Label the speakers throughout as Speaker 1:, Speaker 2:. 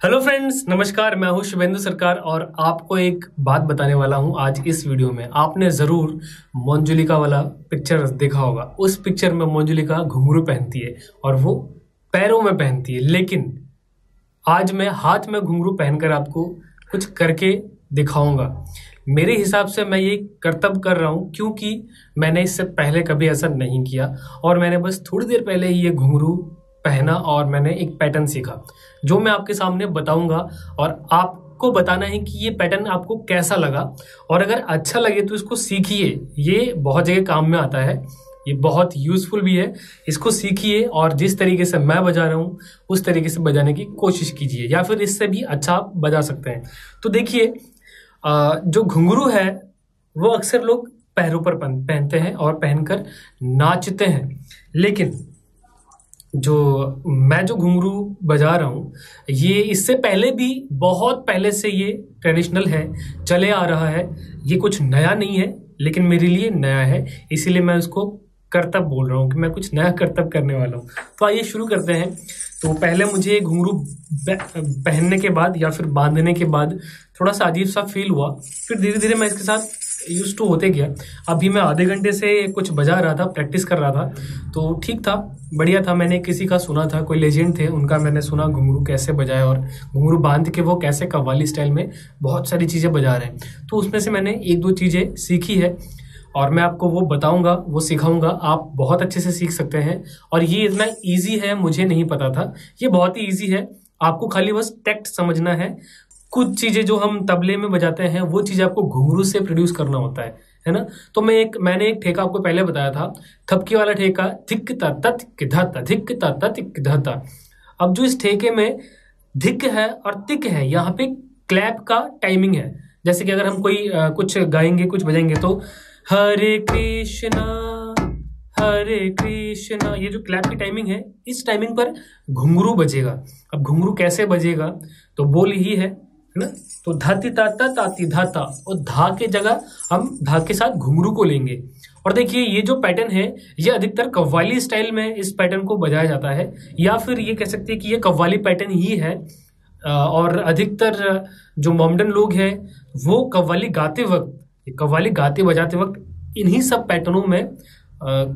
Speaker 1: Hello friends नमस्कार, मैं हूँ शुभेंदु सरकार और आपको एक बात बताने वाला हूँ आज इस वीडियो में। आपने ज़रूर मोंजुलिका वाला पिक्चर देखा होगा। उस पिक्चर में मोंजुलिका घुंघरू पहनती है और वो पैरों में पहनती है। लेकिन आज मैं हाथ में घुंघरू पहनकर आपको कुछ करके दिखाऊँगा। मेरे हिसाब से मैं ये कर्तव्य कर रहा हूँ क्योंकि मैंने इससे पहले कभी ऐसा नहीं किया और मैंने बस थोड़ी देर पहले ही ये घुंघरू पहना और मैंने एक पैटर्न सीखा, जो मैं आपके सामने बताऊँगा और आपको बताना है कि ये पैटर्न आपको कैसा लगा। और अगर अच्छा लगे तो इसको सीखिए, ये बहुत जगह काम में आता है, ये बहुत यूजफुल भी है। इसको सीखिए और जिस तरीके से मैं बजा रहा हूँ, उस तरीके से बजाने की कोशिश कीजिए, या फिर इससे भी अच्छा आप बजा सकते हैं। तो देखिए जो घुंघरू है, वो अक्सर लोग पैरों पर पहनते हैं और पहनकर नाचते हैं। लेकिन जो मैं जो घुंघरू बजा रहा हूँ, ये इससे पहले भी, बहुत पहले से ये ट्रेडिशनल है, चले आ रहा है। ये कुछ नया नहीं है, लेकिन मेरे लिए नया है। इसीलिए मैं उसको कर्तव्य बोल रहा हूँ कि मैं कुछ नया कर्तव्य करने वाला हूँ। तो आइए शुरू करते हैं। तो पहले मुझे घुंघरू पहनने के बाद या फिर बांधने के बाद थोड़ा सा अजीब सा फील हुआ। फिर धीरे धीरे मैं इसके साथ यूज़ टू होते गया अभी मैं आधे घंटे से कुछ बजा रहा था प्रैक्टिस कर रहा था तो ठीक था, बढ़िया था। मैंने किसी का सुना था, कोई लेजेंड थे, उनका मैंने सुना घुंगरू कैसे बजाए और घुंगरू बाँध के वो कैसे कव्वाली स्टाइल में बहुत सारी चीज़ें बजा रहे हैं। तो उसमें से मैंने एक दो चीज़ें सीखी है और मैं आपको वो बताऊँगा, वो सिखाऊँगा, आप बहुत अच्छे से सीख सकते हैं। और ये इतना ईजी है, मुझे नहीं पता था। ये बहुत ही ईजी है। आपको खाली बस टेक्ट समझना है। कुछ चीज़ें जो हम तबले में बजाते हैं वो चीज़ आपको घुंघरू से प्रोड्यूस करना होता है है ना? तो मैं एक मैंने एक ठेका आपको पहले बताया था थपकी वाला ठेका धिक तिक धाता धिक तिक धाता अब जो इस ठेके में धिक है और तिक है यहाँ पे क्लैप का टाइमिंग है। जैसे कि अगर हम कोई आ, कुछ गाएँगे कुछ बजाएँगे तो हरे कृष्णा हरे कृष्णा ये जो क्लैप की टाइमिंग है इस टाइमिंग पर घुंघरू बजेगा। अब घुंघरू कैसे बजेगा? तो बोल ही है ना तो धाती ताता ताती धाता, और धा के जगह हम धा के साथ घुंघरू को लेंगे। और देखिए, ये जो पैटर्न है, ये अधिकतर कव्वाली स्टाइल में इस पैटर्न को बजाया जाता है, या फिर ये कह सकते हैं कि ये कव्वाली पैटर्न ही है। और अधिकतर जो मोमडन लोग हैं, वो कव्वाली गाते वक्त कव्वाली गाते बजाते वक्त इन्हीं सब पैटर्नों में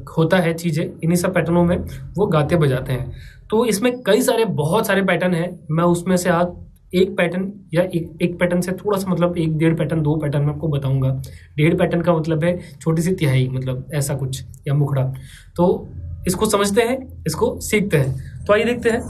Speaker 1: होता है चीज़ें, इन्हीं सब पैटर्नों में वो गाते बजाते हैं। तो इसमें कई सारे, बहुत सारे पैटर्न हैं, मैं उसमें से आज एक पैटर्न या एक एक पैटर्न से थोड़ा सा मतलब एक डेढ़ पैटर्न दो पैटर्न मैं आपको बताऊँगा। डेढ़ पैटर्न का मतलब है छोटी सी तिहाई मतलब ऐसा कुछ, या मुखड़ा। तो इसको समझते हैं, इसको सीखते हैं। तो आइए देखते हैं।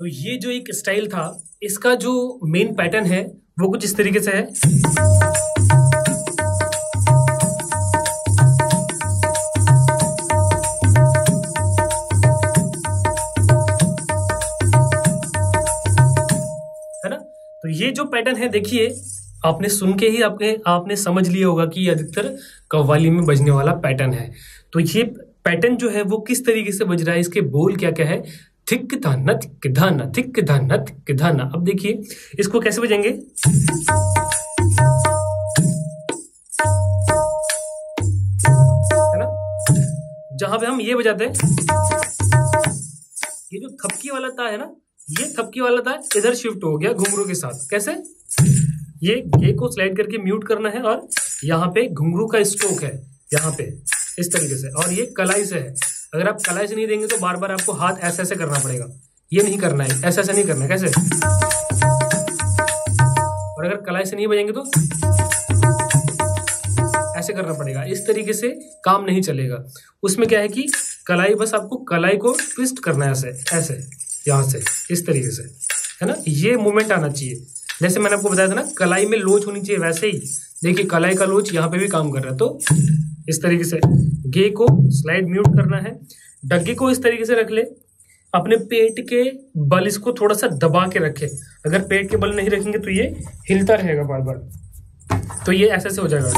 Speaker 1: तो ये जो एक स्टाइल था इसका जो मेन पैटर्न है, वो कुछ इस तरीके से है। है ना? तो ये जो पैटर्न है, देखिए, आपने सुन के ही आपके आपने समझ लिया होगा कि अधिकतर कव्वाली में बजने वाला पैटर्न है। तो ये पैटर्न जो है, वो किस तरीके से बज रहा है, इसके बोल क्या क्या है थिक धाना थिक धाना थिक धाना थिक धाना अब देखिए, इसको कैसे बजेंगे है ना? जहाँ पे हम ये बजाते हैं, ये जो थपकी वाला था है ना, ये थपकी वाला था इधर शिफ्ट हो गया घुंघरू के साथ। कैसे? ये गे को स्लाइड करके म्यूट करना है और यहाँ पे घुंघरू का स्ट्रोक है, यहाँ पे, इस तरीके से। और ये कलाई से है। अगर आप कलाई से नहीं देंगे तो बार बार आपको हाथ ऐसे ऐसे करना पड़ेगा। ये नहीं करना है, ऐसे ऐसे नहीं करना है, कैसे? और अगर कलाई से नहीं बजेंगे तो ऐसे करना पड़ेगा, इस तरीके से काम नहीं चलेगा। उसमें क्या है कि कलाई, बस आपको कलाई को ट्विस्ट करना है ऐसे ऐसे, यहाँ से, इस तरीके से, है ना? ये मूवमेंट आना चाहिए। जैसे मैंने आपको बताया था ना, कलाई में लोच होनी चाहिए, वैसे ही। देखिए, कलाई का लोच यहाँ पे भी काम कर रहा है तो इस तरीके से। गे को स्लाइड म्यूट करना है। डगे को इस तरीके से रख ले। अपने पेट के बल इसको थोड़ा सा दबा के रखे। अगर पेट के बल नहीं रखेंगे तो ये हिलता रहेगा बार बार तो ये ऐसे से हो जाएगा।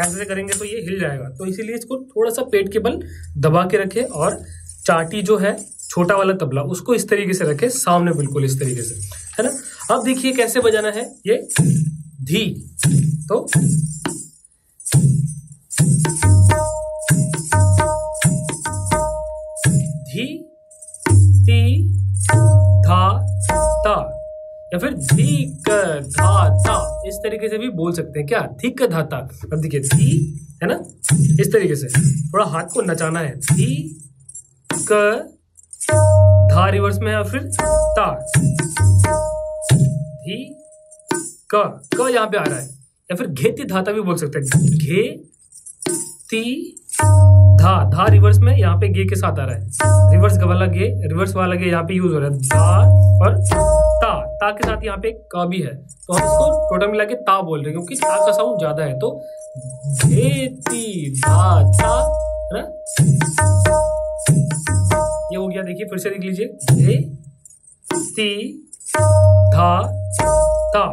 Speaker 1: ऐसे से करेंगे तो ये हिल जाएगा। तो इसीलिए इसको थोड़ा सा पेट के बल दबा के रखे और चाटी जो है, छोटा वाला तबला, उसको इस तरीके से रखे। सामने बिल्कुल इस तरीके से। है ना? अब देखिए कैसे बजाना है। ये धी। तो धी ती धा, ता। या फिर धिक धाता इस तरीके से भी बोल सकते हैं। क्या? धिक धाता अब देखिए, धी, है ना? इस तरीके से। थोड़ा हाथ को नचाना है। धी क, धा रिवर्स में या फिर ता। धी क क यहाँ पे आ रहा है। या फिर घेती धाता भी बोल सकते हैं। घे ती धा धा रिवर्स में यहाँ पे गे के साथ आ रहा है। रिवर्स वाला गे रिवर्स वाला गे यहाँ पे यूज़ हो रहा है। धा और ता ता के साथ यहाँ पे क भी है। तो हम इसको टोटल मिला के ता बोल रहे हैं, क्योंकि ता का साउंड ज़्यादा है। तो घेती धा ता है ना? ये हो गया, देखिए, फिर से देख लीजिए। घे ती ता धा, ता।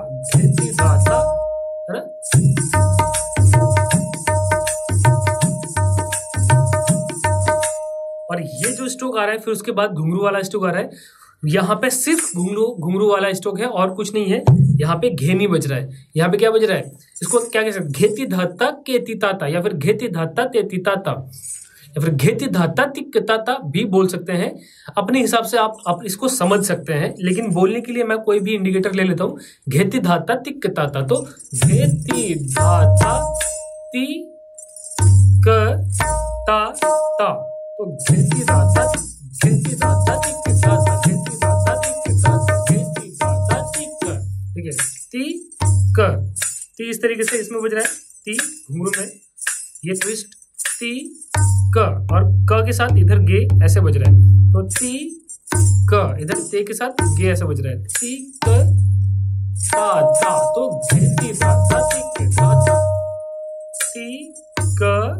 Speaker 1: आ रहा है फिर उसके बाद घुंगरू वाला स्ट्रोक आ रहा है। यहाँ पे सिर्फ़ घुंगरू घुंगरू वाला स्ट्रोक है और कुछ नहीं है। यहाँ पे घे नहीं बज रहा है। यहाँ पे क्या बज रहा है? इसको क्या कह सकते घेती धाता केती ताता या फिर घेती धाता तेती ताता या फिर घेती धाता तिकताता भी बोल सकते हैं। अपने हिसाब से आप, आप इसको समझ सकते हैं लेकिन बोलने के लिए मैं कोई भी इंडिकेटर ले लेता हूँ। घेती धाता तिकताता तो घेती धाता ती क ता ता तो घेती दाता ती क। ती इस तरीके से इसमें बज रहा है। ती घुंघरू में ये ट्विस्ट ती क। और क के साथ इधर गे ऐसे बज रहा है। तो ती क, इधर ते के साथ गे ऐसे बज रहा है। ती क, ता ता। तो घेती दाता टिक दाता ती क,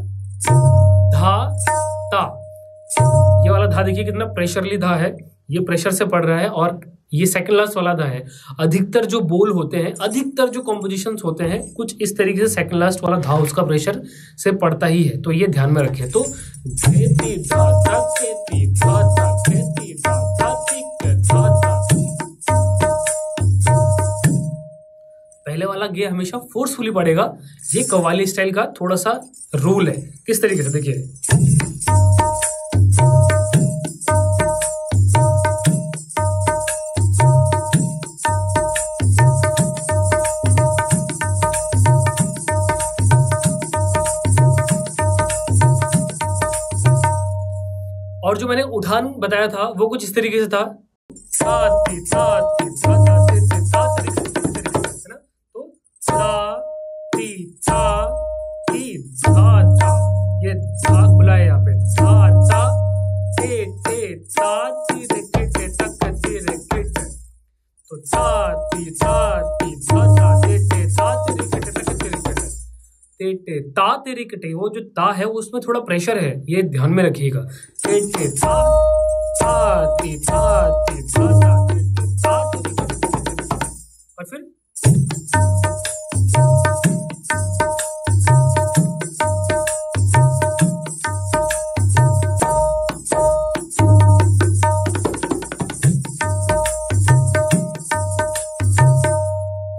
Speaker 1: धा, ता। ये वाला धा देखिए कितना प्रेशरली धा है, ये प्रेशर से पड़ रहा है और ये सेकंड लास्ट वाला धा है। अधिकतर जो बोल होते हैं, अधिकतर जो कॉम्पोजिशन होते हैं, कुछ इस तरीके से सेकंड लास्ट वाला धा उसका प्रेशर से पड़ता ही है। तो ये ध्यान में रखें। तो पहले वाला गे हमेशा फोर्सफुली पड़ेगा ये कवाली स्टाइल का थोड़ा सा रूल है। किस तरीके से? देखिए। मैंने उठान बताया था वो कुछ इस तरीके से था है तो ये है यहाँ पे ते ते ते तेरे कटे, वो जो ता है उसमें थोड़ा प्रेशर है। ये ध्यान में रखिएगा। और फिर?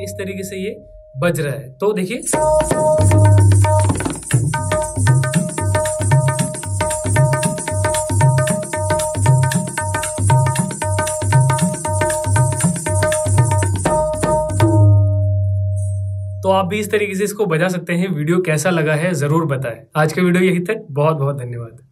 Speaker 1: इस तरीके से ये बज रहा है। तो देखिए। आप भी इस तरीके से इसको बजा सकते हैं। वीडियो कैसा लगा है, ज़रूर बताएँ। आज का वीडियो यही तक। बहुत बहुत धन्यवाद।